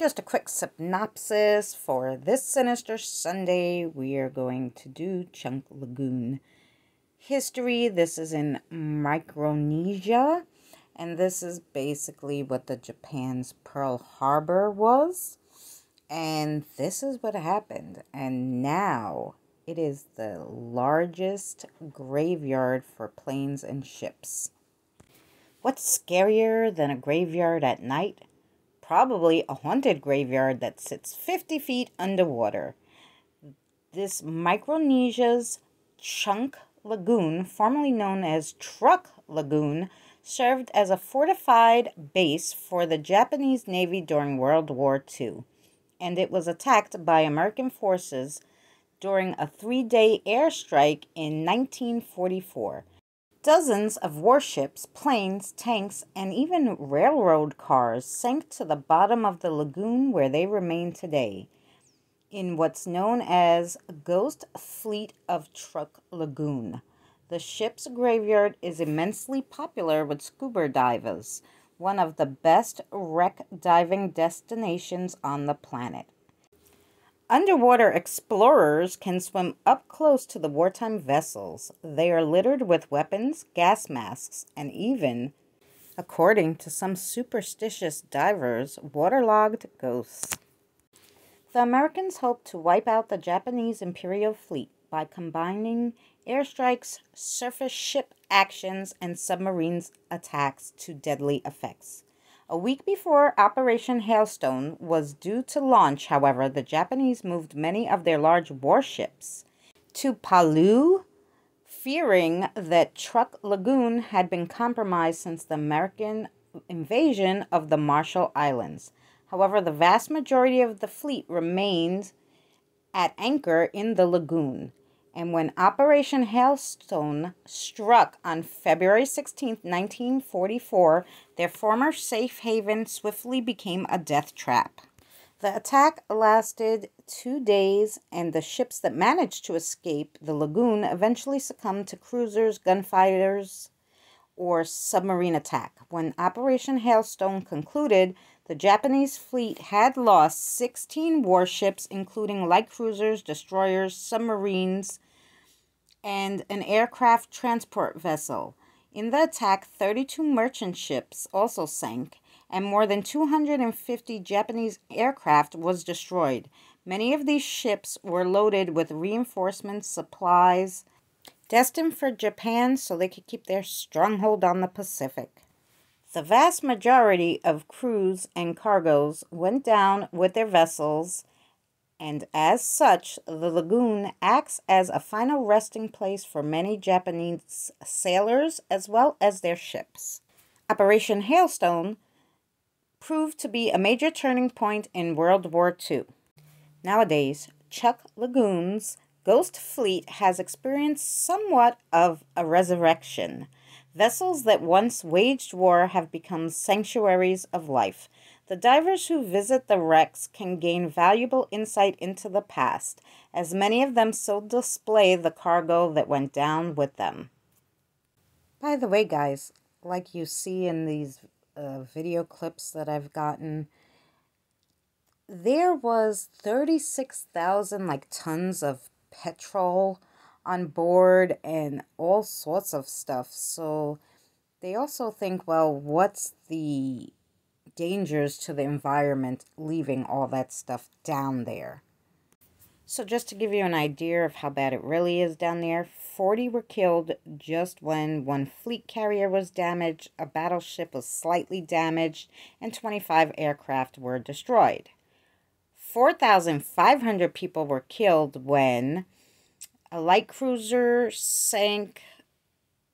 Just a quick synopsis for this sinister Sunday. We are going to do Chuuk Lagoon history. This is in Micronesia, and this is basically what the Japan's Pearl Harbor was. And this is what happened. And now it is the largest graveyard for planes and ships. What's scarier than a graveyard at night? Probably a haunted graveyard that sits 50 feet underwater. This Micronesia's Chuuk Lagoon, formerly known as Truk Lagoon, served as a fortified base for the Japanese Navy during World War II, and it was attacked by American forces during a three day airstrike in 1944. Dozens of warships, planes, tanks, and even railroad cars sank to the bottom of the lagoon where they remain today, in what's known as Ghost Fleet of Truk Lagoon. The ship's graveyard is immensely popular with scuba divers, one of the best wreck diving destinations on the planet. Underwater explorers can swim up close to the wartime vessels. They are littered with weapons, gas masks, and even, according to some superstitious divers, waterlogged ghosts. The Americans hoped to wipe out the Japanese Imperial fleet by combining airstrikes, surface ship actions, and submarines attacks to deadly effects. A week before Operation Hailstone was due to launch, however, the Japanese moved many of their large warships to Palau, fearing that Truk Lagoon had been compromised since the American invasion of the Marshall Islands. However, the vast majority of the fleet remained at anchor in the lagoon and when Operation Hailstone struck on February 16, 1944, their former safe haven swiftly became a death trap. The attack lasted two days, and the ships that managed to escape the lagoon eventually succumbed to cruisers, gunfighters, or submarine attack. When Operation Hailstone concluded, the Japanese fleet had lost 16 warships, including light cruisers, destroyers, submarines, and an aircraft transport vessel. In the attack, 32 merchant ships also sank, and more than 250 Japanese aircraft was destroyed. Many of these ships were loaded with reinforcements, supplies, destined for Japan so they could keep their stronghold on the Pacific. The vast majority of crews and cargoes went down with their vessels, and as such, the lagoon acts as a final resting place for many Japanese sailors as well as their ships. Operation Hailstone proved to be a major turning point in World War II. Nowadays, Chuuk Lagoon's Ghost Fleet has experienced somewhat of a resurrection. Vessels that once waged war have become sanctuaries of life. The divers who visit the wrecks can gain valuable insight into the past, as many of them still display the cargo that went down with them. By the way, guys, like you see in these uh, video clips that I've gotten, there was 36,000 like tons of petrol on board and all sorts of stuff. So they also think, well, what's the dangers to the environment leaving all that stuff down there? So just to give you an idea of how bad it really is down there, 40 were killed just when one fleet carrier was damaged, a battleship was slightly damaged, and 25 aircraft were destroyed. 4,500 people were killed when a light cruiser sank.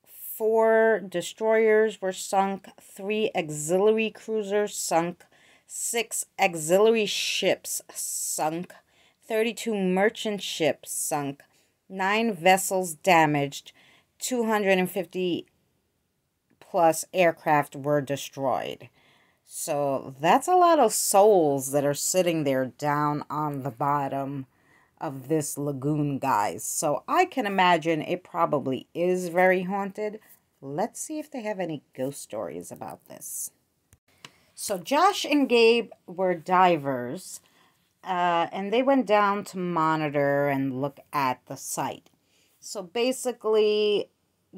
Four destroyers were sunk. Three auxiliary cruisers sunk. Six auxiliary ships sunk. 32 merchant ships sunk. Nine vessels damaged. 250 plus aircraft were destroyed. So that's a lot of souls that are sitting there down on the bottom of this lagoon, guys. So I can imagine it probably is very haunted. Let's see if they have any ghost stories about this. So Josh and Gabe were divers, uh, and they went down to monitor and look at the site. So basically,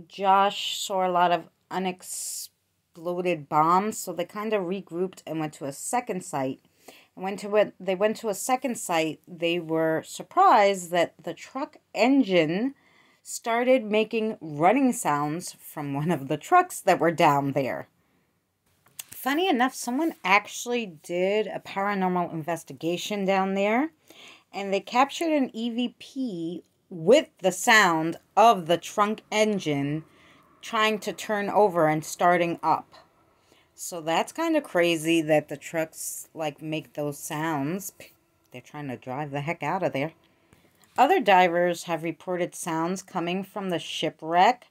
Josh saw a lot of unexploded bombs, so they kind of regrouped and went to a second site. And went to it, they went to a second site. They were surprised that the truck engine started making running sounds from one of the trucks that were down there funny enough, someone actually did a paranormal investigation down there and they captured an EVP with the sound of the trunk engine trying to turn over and starting up. So that's kind of crazy that the trucks like make those sounds. They're trying to drive the heck out of there. Other divers have reported sounds coming from the shipwreck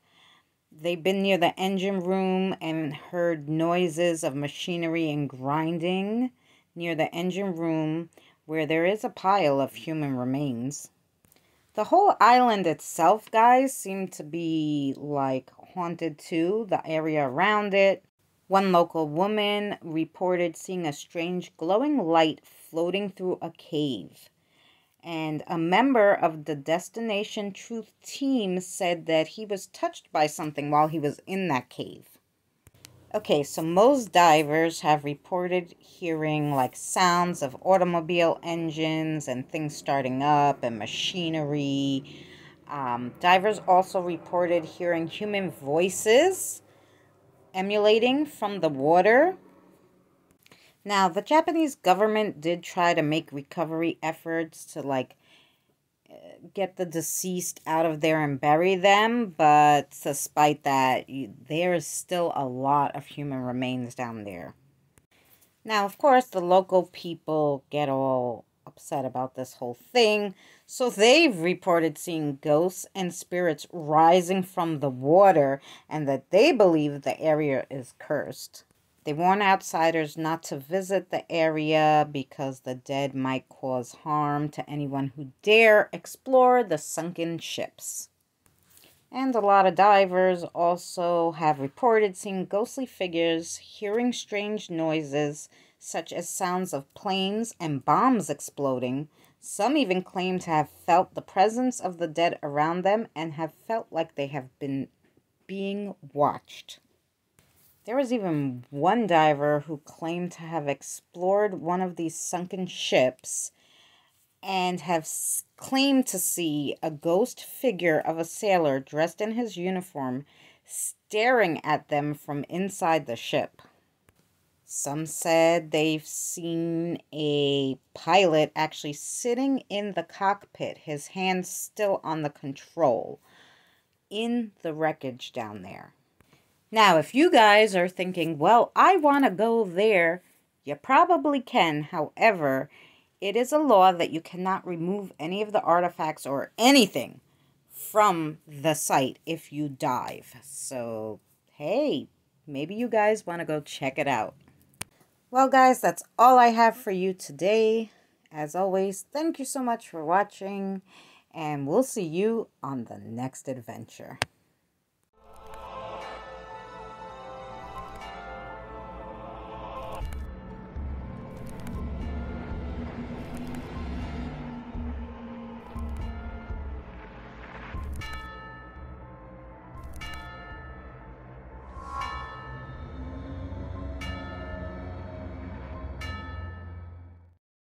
They've been near the engine room and heard noises of machinery and grinding near the engine room where there is a pile of human remains. The whole island itself, guys, seemed to be like haunted too, the area around it. One local woman reported seeing a strange glowing light floating through a cave. And a member of the Destination Truth team said that he was touched by something while he was in that cave. Okay, so most divers have reported hearing like sounds of automobile engines and things starting up and machinery. Um, divers also reported hearing human voices emulating from the water now, the Japanese government did try to make recovery efforts to like uh, get the deceased out of there and bury them, but despite that, there is still a lot of human remains down there. Now, of course, the local people get all upset about this whole thing, so they've reported seeing ghosts and spirits rising from the water and that they believe the area is cursed. They warn outsiders not to visit the area because the dead might cause harm to anyone who dare explore the sunken ships. And a lot of divers also have reported seeing ghostly figures, hearing strange noises, such as sounds of planes and bombs exploding. Some even claim to have felt the presence of the dead around them and have felt like they have been being watched. There was even one diver who claimed to have explored one of these sunken ships and have claimed to see a ghost figure of a sailor dressed in his uniform staring at them from inside the ship. Some said they've seen a pilot actually sitting in the cockpit, his hands still on the control, in the wreckage down there. Now, if you guys are thinking, well, I want to go there, you probably can. However, it is a law that you cannot remove any of the artifacts or anything from the site if you dive. So, hey, maybe you guys want to go check it out. Well, guys, that's all I have for you today. As always, thank you so much for watching, and we'll see you on the next adventure.